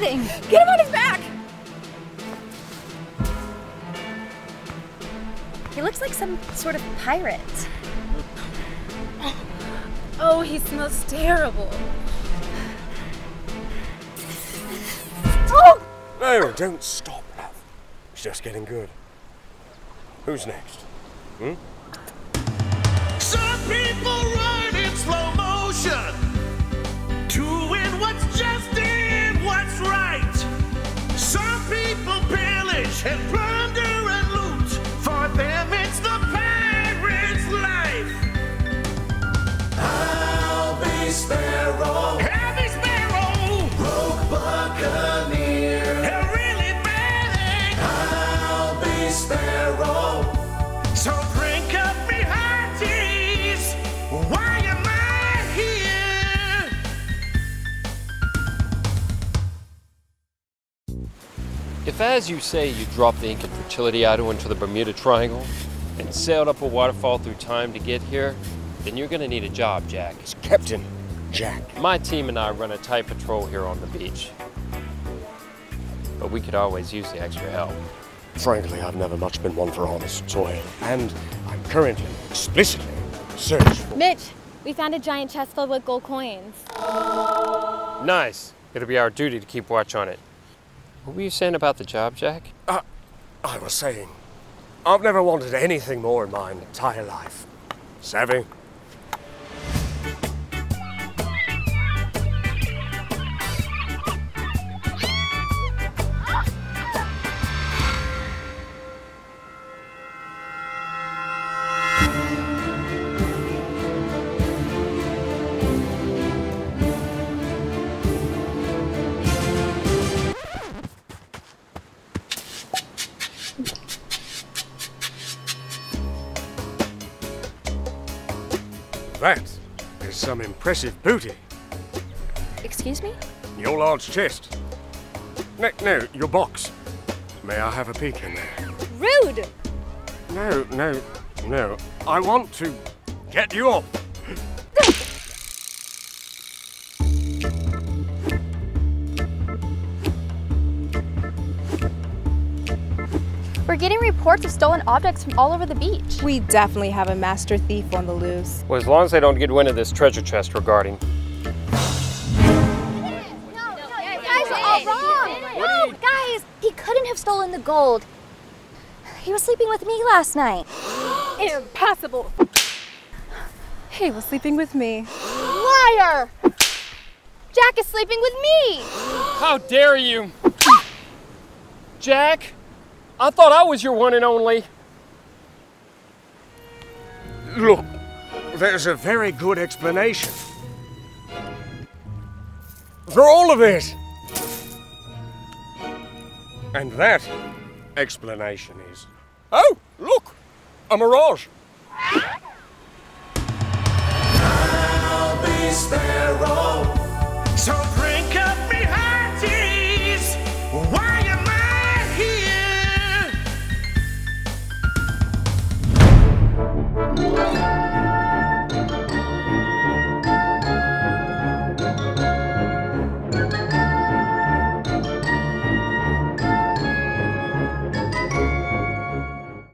Get him on his back! He looks like some sort of pirate. Oh, he smells terrible. Oh! No, don't stop, love. It's just getting good. Who's next? Hmm? Some people and plunder If, as you say, you dropped the Incan Fertilidad into the Bermuda Triangle and sailed up a waterfall through time to get here, then you're gonna need a job, Jack. It's Captain Jack. My team and I run a tight patrol here on the beach. But we could always use the extra help. Frankly, I've never much been one for honest toil, and I'm currently explicitly search for. Mitch, we found a giant chest filled with gold coins. Nice. It'll be our duty to keep watch on it. What were you saying about the job, Jack? Uh, I was saying, I've never wanted anything more in my entire life. Savvy? That is some impressive booty. Excuse me? Your large chest. No, no, your box. May I have a peek in there? Rude! No, no, no. I want to get you off. We're getting reports of stolen objects from all over the beach. We definitely have a master thief on the loose. Well, as long as they don't get wind of this treasure chest regarding. No, no, no, guys are all wrong! No, guys! He couldn't have stolen the gold. He was sleeping with me last night. Impossible! He was sleeping with me. Liar! Jack is sleeping with me! How dare you! Jack, I thought I was your one and only. Look, there's a very good explanation. For all of it. And that explanation is oh, look, a mirage. I'll be Sparrow. So drink